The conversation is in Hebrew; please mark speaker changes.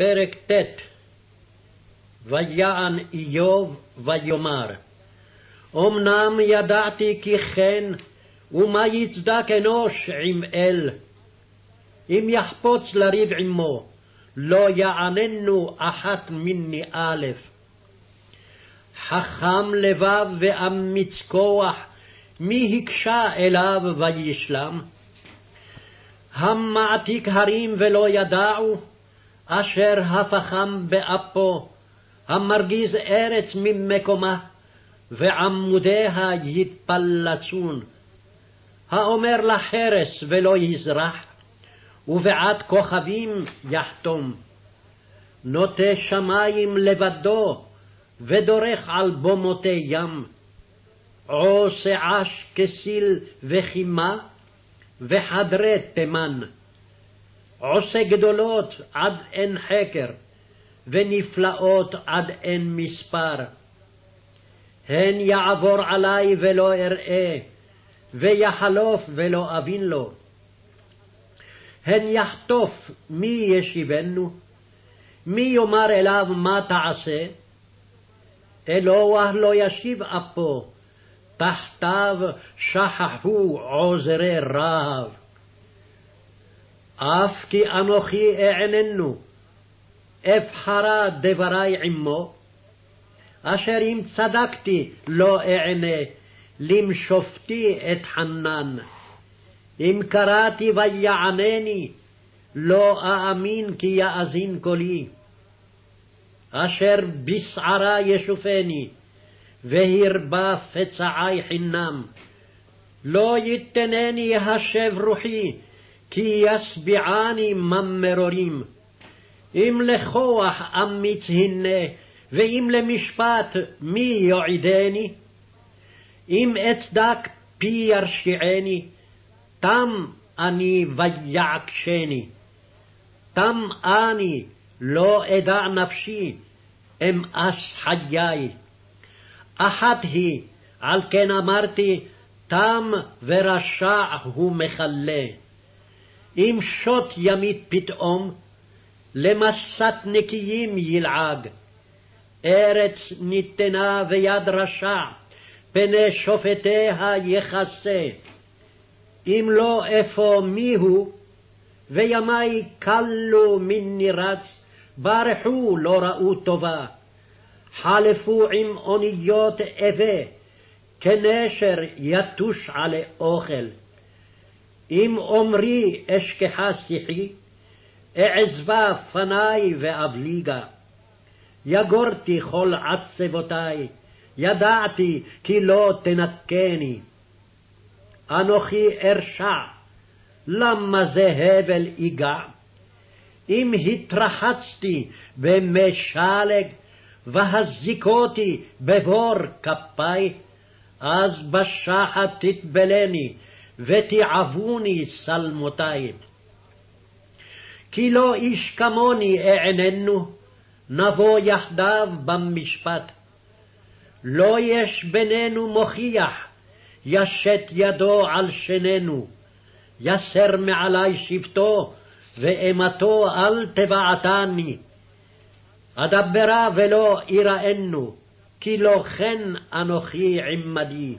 Speaker 1: פרק ט' ויען איוב ויאמר אמנם ידעתי כי כן ומה יצדק אנוש עם אל אם יחפוץ לריב עמו לא יעננו אחת מני א' חכם לבב ואמיץ כוח מי הקשה אליו וישלם? המעתיק הרים ולא ידעו, אשר הפכם באפו, המרגיז ארץ ממקומה, ועמודיה יתפלצון. האומר לחרס ולא יזרח, ובעד כוכבים יחתום. נוטה שמים לבדו, ודורך על במותי ים. עושה עש כסיל וחימה, וחדרי תימן. עושה גדולות עד אין חקר, ונפלאות עד אין מספר. הן יעבור עלי ולא אראה, ויחלוף ולא אבין לו. הן יחטוף מי ישיבנו? מי יאמר אליו מה תעשה? אלוה לא ישיב אפו, תחתיו שכחו עוזרי רהב. אף כי אנוכי אעננו, אבחרה דברי עמו, אשר אם צדקתי לא אענה, למשופטי את חנן. אם קראתי ויענני, לא אאמין כי יאזין קולי. אשר בסערה ישופני, והרבה פצעי חינם. לא יתנני השב רוחי, כי ישביעני ממרורים. אם לכוח אמיץ הנה, ואם למשפט מי יועידני? אם אצדק פי ירשיעני, תם אני ויעקשני. תם אני, לא אדע נפשי, אמאס חיי. אחת היא, על כן אמרתי, תם ורשע הוא מכלה. אם שוט ימית פתאום, למסת נקיים ילעג. ארץ ניתנה ויד רשע, פני שופטיה יכסה. אם לא אפוא מיהו, וימי כלו מני רץ, ברחו לא ראו טובה. חלפו עם אוניות אבה, כנשר יתוש עלי אוכל. אם אומרי אשכחה שיחי, אעזבה פניי ואבליגה. יגורתי כל עצבותי, ידעתי כי לא תנקני. אנוכי ארשע, למה זה הבל ייגע? אם התרחצתי במי שלג, והזיקותי בבור כפי, אז בשחת תטבלני, ותיעבוני שלמותי. כי לא איש כמוני אעננו, נבוא יחדיו במשפט. לא יש בינינו מוכיח, ישת ידו על שנינו, יסר מעלי שבטו, ואימתו אל תבעתני. אדברה ולא יראנו, כי לא כן אנוכי עמדי.